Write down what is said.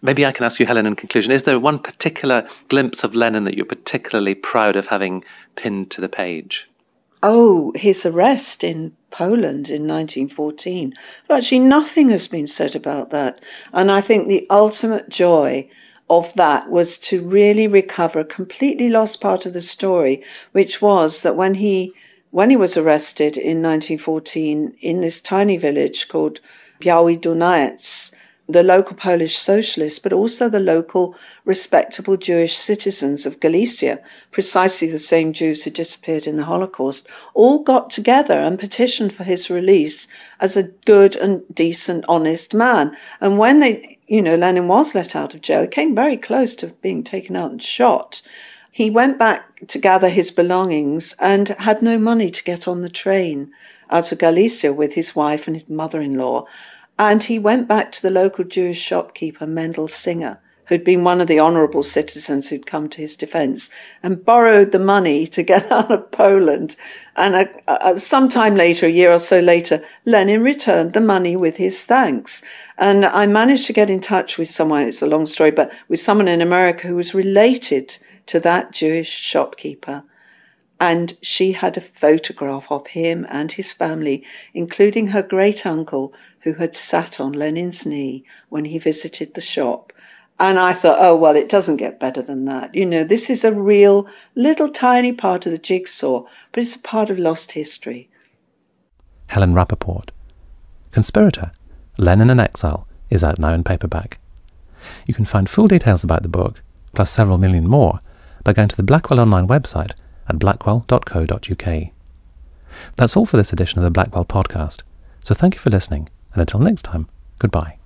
Maybe I can ask you, Helen, in conclusion, is there one particular glimpse of Lenin that you're particularly proud of having pinned to the page? Oh, his arrest in Poland in 1914. Actually, nothing has been said about that. And I think the ultimate joy of that was to really recover a completely lost part of the story, which was that when he when he was arrested in 1914 in this tiny village called Biały the local Polish socialists, but also the local respectable Jewish citizens of Galicia, precisely the same Jews who disappeared in the Holocaust, all got together and petitioned for his release as a good and decent, honest man. And when they, you know, Lenin was let out of jail, he came very close to being taken out and shot. He went back to gather his belongings and had no money to get on the train out of Galicia with his wife and his mother in law. And he went back to the local Jewish shopkeeper, Mendel Singer, who'd been one of the honourable citizens who'd come to his defence, and borrowed the money to get out of Poland. And a, a, sometime later, a year or so later, Lenin returned the money with his thanks. And I managed to get in touch with someone, it's a long story, but with someone in America who was related to that Jewish shopkeeper and she had a photograph of him and his family, including her great uncle, who had sat on Lenin's knee when he visited the shop. And I thought, oh, well, it doesn't get better than that. You know, this is a real little tiny part of the jigsaw, but it's a part of lost history. Helen Rappaport. Conspirator Lenin in Exile is out now in paperback. You can find full details about the book, plus several million more, by going to the Blackwell Online website at blackwell.co.uk. That's all for this edition of the Blackwell podcast. So thank you for listening, and until next time, goodbye.